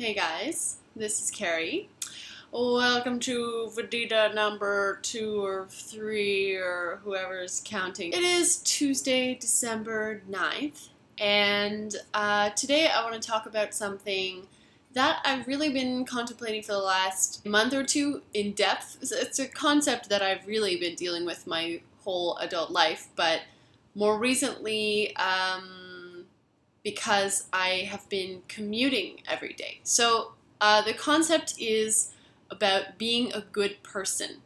Hey guys, this is Kerri. Welcome to Vedita number two or three or whoever's counting. It is Tuesday, December 9th, and uh, today I want to talk about something that I've really been contemplating for the last month or two in depth. It's a concept that I've really been dealing with my whole adult life, but more recently, um, because I have been commuting every day. So uh, the concept is about being a good person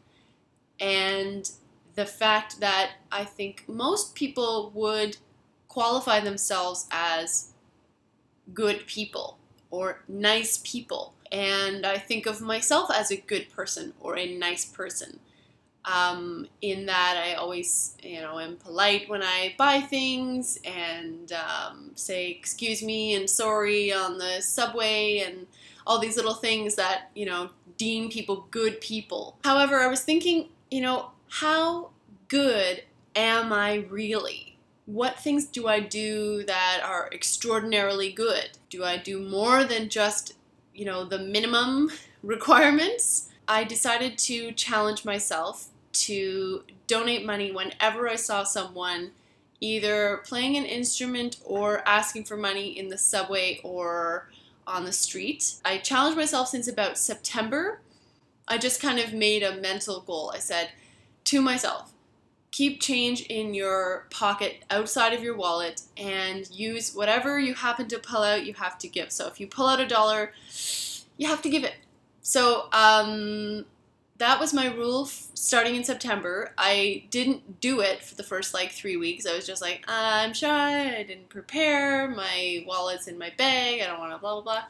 and the fact that I think most people would qualify themselves as good people or nice people. And I think of myself as a good person or a nice person. Um, in that I always, you know, am polite when I buy things and um, say excuse me and sorry on the subway and all these little things that, you know, deem people good people. However, I was thinking, you know, how good am I really? What things do I do that are extraordinarily good? Do I do more than just, you know, the minimum requirements? I decided to challenge myself to donate money whenever I saw someone either playing an instrument or asking for money in the subway or on the street. I challenged myself since about September. I just kind of made a mental goal. I said to myself, keep change in your pocket outside of your wallet and use whatever you happen to pull out, you have to give. So if you pull out a dollar, you have to give it. So um, that was my rule starting in September. I didn't do it for the first like three weeks. I was just like, I'm shy, I didn't prepare, my wallet's in my bag, I don't want to blah blah blah.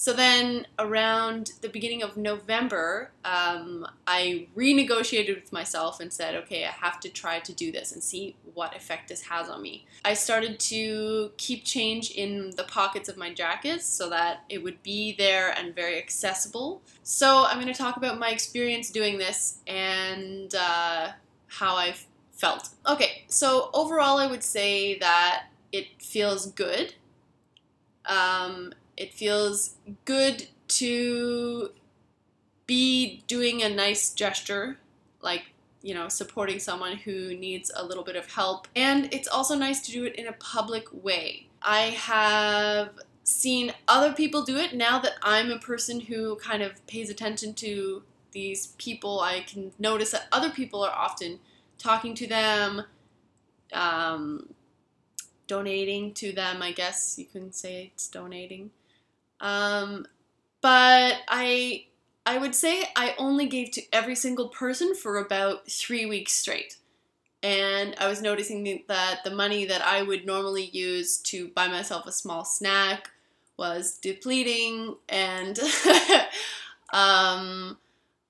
So then around the beginning of November, um, I renegotiated with myself and said, okay, I have to try to do this and see what effect this has on me. I started to keep change in the pockets of my jackets so that it would be there and very accessible. So I'm going to talk about my experience doing this and uh, how I've felt. Okay, so overall, I would say that it feels good. Um, it feels good to be doing a nice gesture, like, you know, supporting someone who needs a little bit of help. And it's also nice to do it in a public way. I have seen other people do it now that I'm a person who kind of pays attention to these people. I can notice that other people are often talking to them, um, donating to them, I guess you can say it's donating. Um, but I I would say I only gave to every single person for about three weeks straight. And I was noticing that the money that I would normally use to buy myself a small snack was depleting, and um,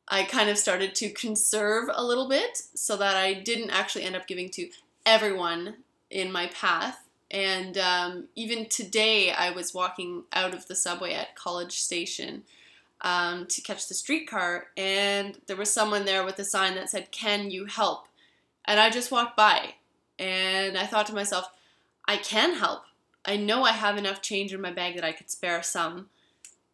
I kind of started to conserve a little bit so that I didn't actually end up giving to everyone in my path. And um, even today, I was walking out of the subway at College Station um, to catch the streetcar, and there was someone there with a sign that said, Can you help? And I just walked by, and I thought to myself, I can help. I know I have enough change in my bag that I could spare some.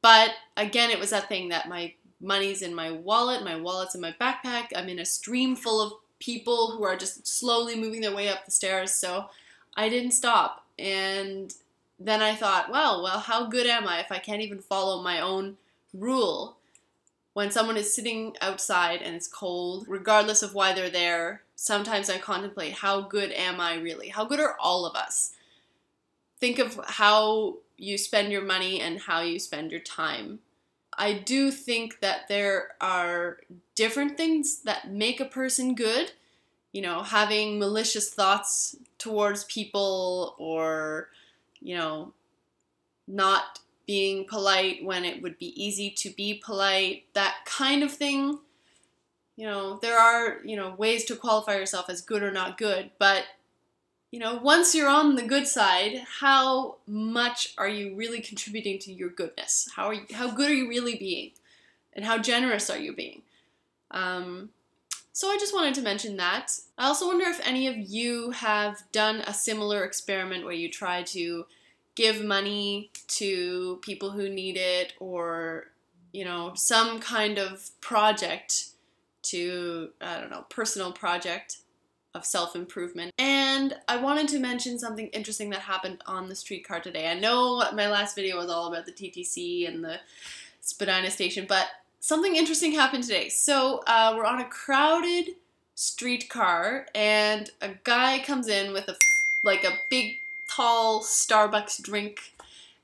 But again, it was that thing that my money's in my wallet, my wallet's in my backpack. I'm in a stream full of people who are just slowly moving their way up the stairs. So I didn't stop. And then I thought, well, well, how good am I if I can't even follow my own rule? When someone is sitting outside and it's cold, regardless of why they're there, sometimes I contemplate how good am I really? How good are all of us? Think of how you spend your money and how you spend your time. I do think that there are different things that make a person good. You know, having malicious thoughts towards people or, you know, not being polite when it would be easy to be polite, that kind of thing. You know, there are, you know, ways to qualify yourself as good or not good, but you know, once you're on the good side, how much are you really contributing to your goodness? How are you, how good are you really being? And how generous are you being? Um, so I just wanted to mention that. I also wonder if any of you have done a similar experiment where you try to give money to people who need it or, you know, some kind of project to, I don't know, personal project of self improvement. And I wanted to mention something interesting that happened on the streetcar today. I know my last video was all about the TTC and the Spadina station, but something interesting happened today. So uh, we're on a crowded streetcar, and a guy comes in with a like a big, tall Starbucks drink,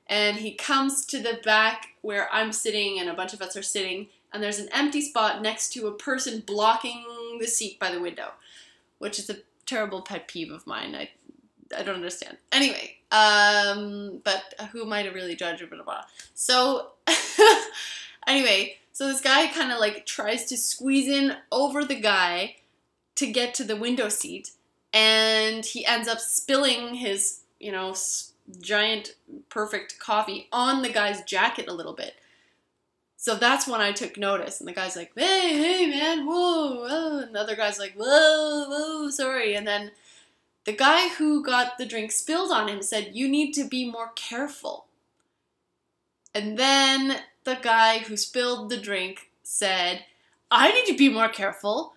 and he comes to the back where I'm sitting and a bunch of us are sitting, and there's an empty spot next to a person blocking the seat by the window which is a terrible pet peeve of mine. I I don't understand. Anyway, um, but who am I to really judge? Blah, blah, blah. So, anyway, so this guy kind of like tries to squeeze in over the guy to get to the window seat, and he ends up spilling his, you know, giant perfect coffee on the guy's jacket a little bit. So that's when I took notice, and the guy's like, "Hey, hey, man, whoa!" whoa. And the other guy's like, "Whoa, whoa, sorry." And then the guy who got the drink spilled on him said, "You need to be more careful." And then the guy who spilled the drink said, "I need to be more careful.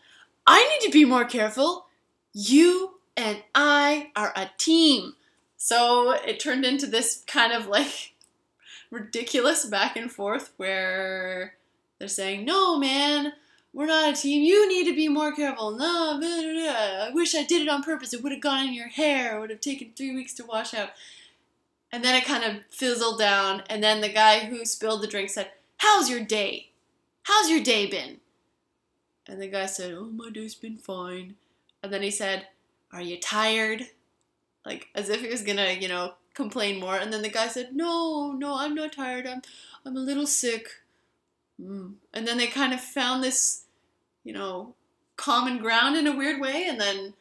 I need to be more careful. You and I are a team." So it turned into this kind of like ridiculous back and forth where they're saying, "No, man, we're not a team. You need to be more careful." No, blah, blah, blah. I wish I did it on purpose. It would have gone in your hair. It would have taken three weeks to wash out. And then it kind of fizzled down. And then the guy who spilled the drink said, "How's your day? How's your day been?" And the guy said, "Oh, my day's been fine." And then he said, "Are you tired?" Like as if he was gonna, you know, complain more. And then the guy said, "No, no, I'm not tired. I'm, I'm a little sick." Mm. And then they kind of found this, you know, common ground in a weird way. And then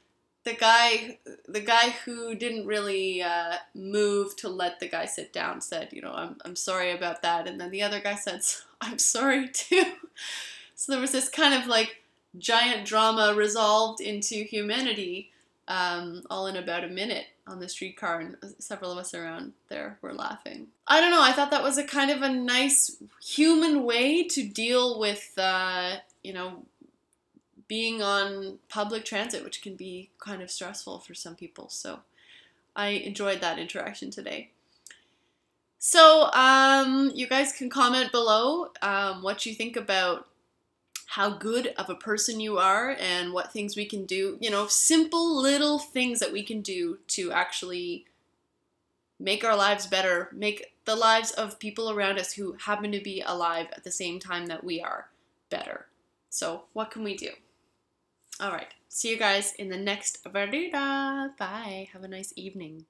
the guy, the guy who didn't really uh, move to let the guy sit down, said, "You know, I'm, I'm sorry about that." And then the other guy said, "I'm sorry too." so there was this kind of like giant drama resolved into humanity um, all in about a minute on the streetcar, and several of us around there were laughing. I don't know, I thought that was a kind of a nice human way to deal with, uh, you know, being on public transit, which can be kind of stressful for some people. So I enjoyed that interaction today. So, um, you guys can comment below um, what you think about how good of a person you are and what things we can do. You know, simple little things that we can do to actually make our lives better, make the lives of people around us who happen to be alive at the same time that we are better. So, what can we do? All right. See you guys in the next Verdura. Bye. Have a nice evening.